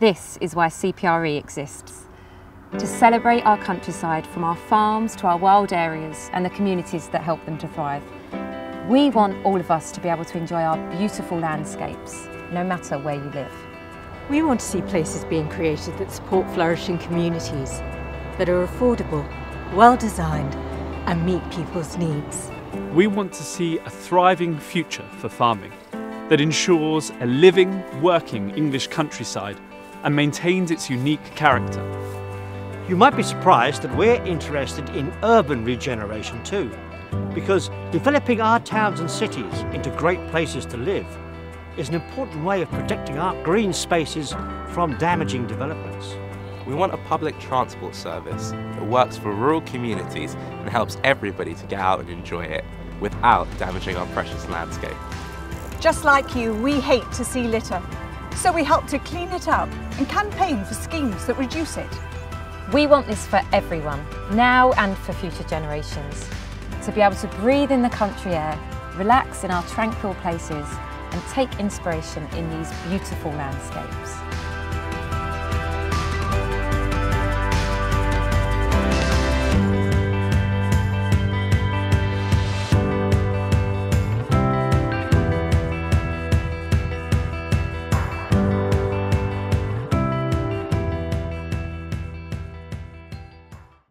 This is why CPRE exists. To celebrate our countryside from our farms to our wild areas and the communities that help them to thrive. We want all of us to be able to enjoy our beautiful landscapes, no matter where you live. We want to see places being created that support flourishing communities, that are affordable, well designed, and meet people's needs. We want to see a thriving future for farming that ensures a living, working English countryside and maintains its unique character. You might be surprised that we're interested in urban regeneration too, because developing our towns and cities into great places to live is an important way of protecting our green spaces from damaging developments. We want a public transport service that works for rural communities and helps everybody to get out and enjoy it without damaging our precious landscape. Just like you, we hate to see litter. So we help to clean it up and campaign for schemes that reduce it. We want this for everyone, now and for future generations. To be able to breathe in the country air, relax in our tranquil places and take inspiration in these beautiful landscapes.